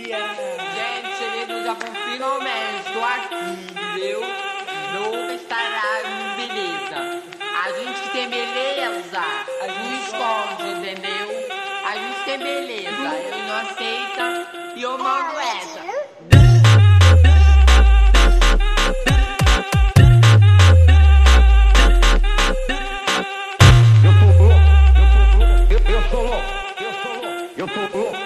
Gente, querido, já finalmente estou aqui, viu? Não estará beleza. A gente que tem beleza, a gente esconde, entendeu? A gente tem beleza, eu não aceita e eu mando essa. Eu tô louco, eu tô louco, eu tô louco.